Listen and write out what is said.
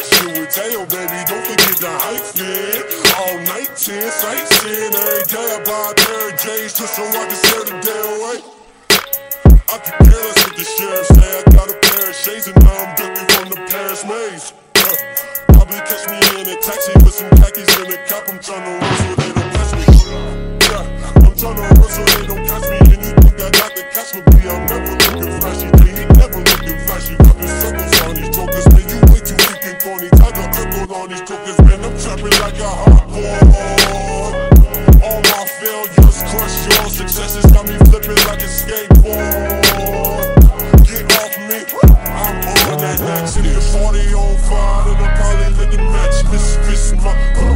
Shit with Dale, baby, don't forget the hype, man. All night, 10, sightseeing, every day pair of Jane's just so I can sell the damn way. I can care less if the sheriff say I got a pair of shades and now I'm ducking from the Paris maze. Yeah. Probably catch me in a taxi with some khakis in a cap. I'm trying to run so they don't catch me. Yeah. I'm trying to run so they don't catch me. it like a hardcore. All my failures crush your successes, got me flipping like a skateboard. Get off me, I'm over that next. 40 on fire, and I'm probably in the match. Miss miss my.